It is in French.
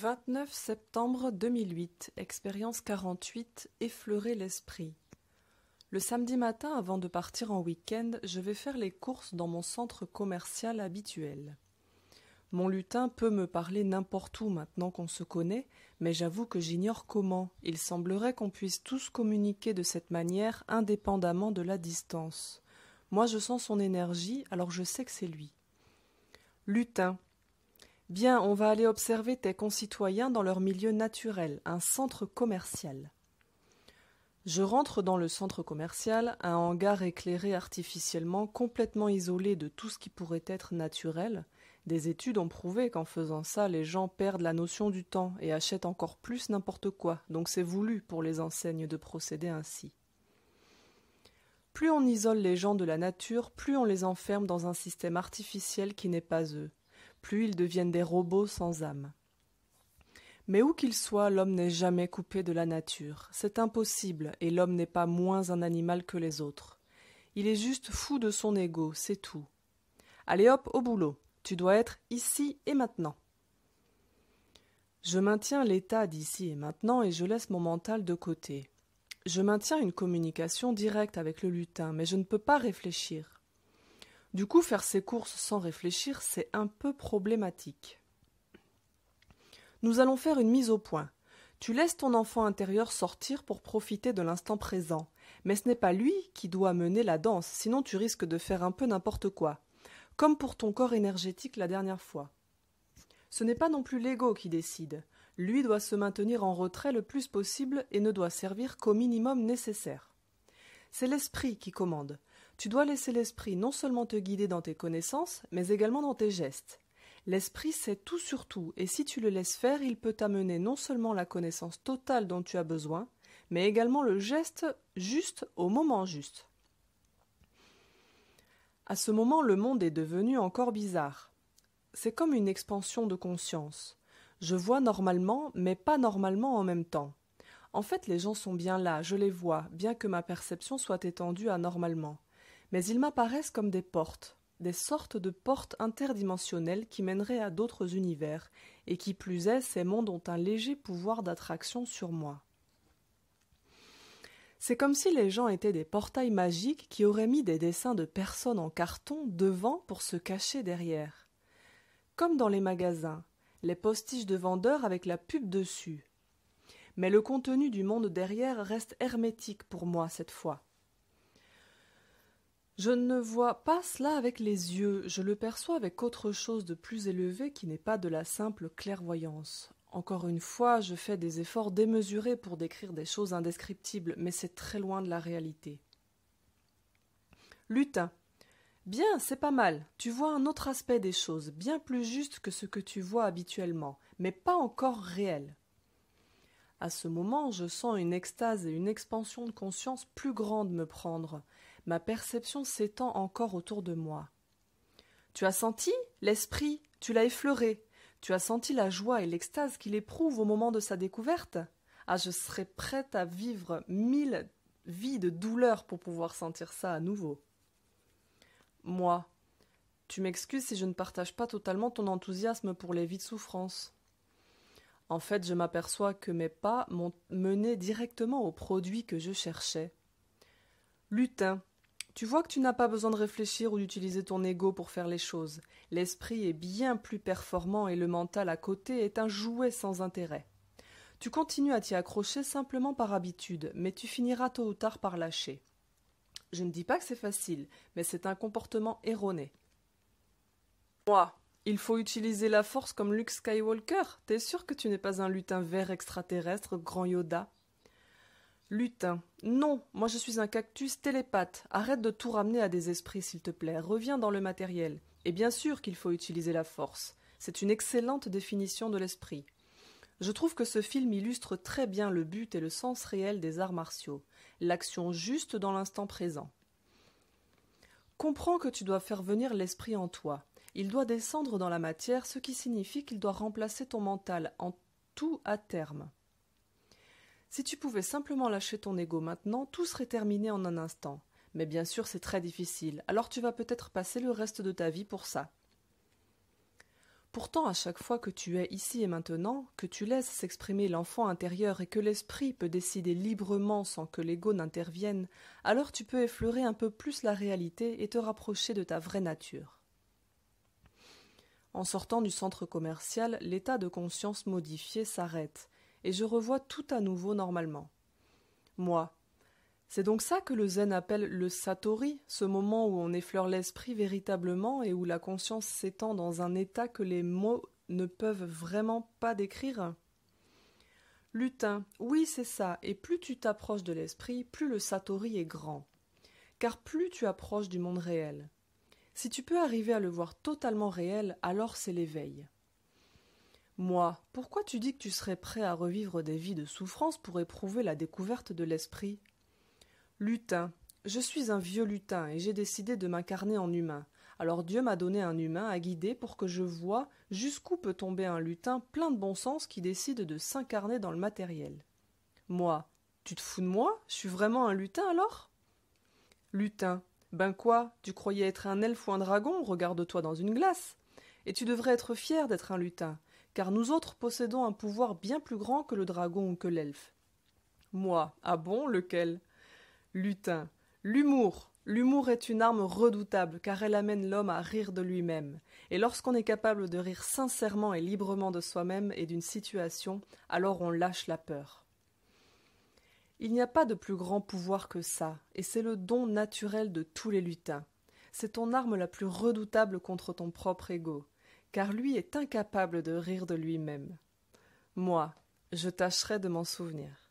29 septembre 2008 Expérience 48 Effleurer l'esprit Le samedi matin, avant de partir en week-end, je vais faire les courses dans mon centre commercial habituel. Mon lutin peut me parler n'importe où maintenant qu'on se connaît, mais j'avoue que j'ignore comment. Il semblerait qu'on puisse tous communiquer de cette manière indépendamment de la distance. Moi je sens son énergie, alors je sais que c'est lui. Lutin. Bien, on va aller observer tes concitoyens dans leur milieu naturel, un centre commercial. Je rentre dans le centre commercial, un hangar éclairé artificiellement, complètement isolé de tout ce qui pourrait être naturel. Des études ont prouvé qu'en faisant ça, les gens perdent la notion du temps et achètent encore plus n'importe quoi, donc c'est voulu pour les enseignes de procéder ainsi. Plus on isole les gens de la nature, plus on les enferme dans un système artificiel qui n'est pas eux plus ils deviennent des robots sans âme. Mais où qu'il soit, l'homme n'est jamais coupé de la nature. C'est impossible, et l'homme n'est pas moins un animal que les autres. Il est juste fou de son ego, c'est tout. Allez hop, au boulot. Tu dois être ici et maintenant. Je maintiens l'état d'ici et maintenant et je laisse mon mental de côté. Je maintiens une communication directe avec le lutin, mais je ne peux pas réfléchir. Du coup, faire ses courses sans réfléchir, c'est un peu problématique. Nous allons faire une mise au point. Tu laisses ton enfant intérieur sortir pour profiter de l'instant présent. Mais ce n'est pas lui qui doit mener la danse, sinon tu risques de faire un peu n'importe quoi. Comme pour ton corps énergétique la dernière fois. Ce n'est pas non plus l'ego qui décide. Lui doit se maintenir en retrait le plus possible et ne doit servir qu'au minimum nécessaire. C'est l'esprit qui commande. Tu dois laisser l'esprit non seulement te guider dans tes connaissances, mais également dans tes gestes. L'esprit sait tout sur tout, et si tu le laisses faire, il peut t'amener non seulement la connaissance totale dont tu as besoin, mais également le geste juste au moment juste. À ce moment, le monde est devenu encore bizarre. C'est comme une expansion de conscience. Je vois normalement, mais pas normalement en même temps. En fait, les gens sont bien là, je les vois, bien que ma perception soit étendue anormalement mais ils m'apparaissent comme des portes, des sortes de portes interdimensionnelles qui mèneraient à d'autres univers, et qui plus est, ces mondes ont un léger pouvoir d'attraction sur moi. C'est comme si les gens étaient des portails magiques qui auraient mis des dessins de personnes en carton devant pour se cacher derrière. Comme dans les magasins, les postiches de vendeurs avec la pub dessus. Mais le contenu du monde derrière reste hermétique pour moi cette fois. Je ne vois pas cela avec les yeux, je le perçois avec autre chose de plus élevé qui n'est pas de la simple clairvoyance. Encore une fois, je fais des efforts démesurés pour décrire des choses indescriptibles, mais c'est très loin de la réalité. Lutin. Bien, c'est pas mal. Tu vois un autre aspect des choses, bien plus juste que ce que tu vois habituellement, mais pas encore réel. À ce moment, je sens une extase et une expansion de conscience plus grande me prendre. Ma perception s'étend encore autour de moi. Tu as senti l'esprit, tu l'as effleuré. Tu as senti la joie et l'extase qu'il éprouve au moment de sa découverte. Ah, je serais prête à vivre mille vies de douleur pour pouvoir sentir ça à nouveau. Moi, tu m'excuses si je ne partage pas totalement ton enthousiasme pour les vies de souffrance. En fait, je m'aperçois que mes pas m'ont mené directement au produit que je cherchais. Lutin, tu vois que tu n'as pas besoin de réfléchir ou d'utiliser ton ego pour faire les choses. L'esprit est bien plus performant et le mental à côté est un jouet sans intérêt. Tu continues à t'y accrocher simplement par habitude, mais tu finiras tôt ou tard par lâcher. Je ne dis pas que c'est facile, mais c'est un comportement erroné. Moi, il faut utiliser la force comme Luke Skywalker. T'es sûr que tu n'es pas un lutin vert extraterrestre, grand Yoda? Lutin. Non, moi je suis un cactus télépathe. Arrête de tout ramener à des esprits, s'il te plaît. Reviens dans le matériel. Et bien sûr qu'il faut utiliser la force. C'est une excellente définition de l'esprit. Je trouve que ce film illustre très bien le but et le sens réel des arts martiaux, l'action juste dans l'instant présent. Comprends que tu dois faire venir l'esprit en toi. Il doit descendre dans la matière, ce qui signifie qu'il doit remplacer ton mental en tout à terme. Si tu pouvais simplement lâcher ton ego maintenant, tout serait terminé en un instant. Mais bien sûr, c'est très difficile, alors tu vas peut-être passer le reste de ta vie pour ça. Pourtant, à chaque fois que tu es ici et maintenant, que tu laisses s'exprimer l'enfant intérieur et que l'esprit peut décider librement sans que l'ego n'intervienne, alors tu peux effleurer un peu plus la réalité et te rapprocher de ta vraie nature. En sortant du centre commercial, l'état de conscience modifié s'arrête, et je revois tout à nouveau normalement. Moi, c'est donc ça que le zen appelle le satori, ce moment où on effleure l'esprit véritablement et où la conscience s'étend dans un état que les mots ne peuvent vraiment pas décrire? Lutin, oui c'est ça, et plus tu t'approches de l'esprit, plus le satori est grand. Car plus tu approches du monde réel. Si tu peux arriver à le voir totalement réel, alors c'est l'éveil. Moi, pourquoi tu dis que tu serais prêt à revivre des vies de souffrance pour éprouver la découverte de l'esprit? Lutin. Je suis un vieux lutin et j'ai décidé de m'incarner en humain. Alors Dieu m'a donné un humain à guider pour que je voie jusqu'où peut tomber un lutin plein de bon sens qui décide de s'incarner dans le matériel. Moi, tu te fous de moi? Je suis vraiment un lutin alors? Lutin. Ben quoi Tu croyais être un elfe ou un dragon? Regarde-toi dans une glace. Et tu devrais être fier d'être un lutin, car nous autres possédons un pouvoir bien plus grand que le dragon ou que l'elfe. Moi. Ah bon, lequel? Lutin. L'humour. L'humour est une arme redoutable car elle amène l'homme à rire de lui-même. Et lorsqu'on est capable de rire sincèrement et librement de soi-même et d'une situation, alors on lâche la peur. Il n'y a pas de plus grand pouvoir que ça, et c'est le don naturel de tous les lutins. C'est ton arme la plus redoutable contre ton propre ego, car lui est incapable de rire de lui-même. Moi, je tâcherai de m'en souvenir.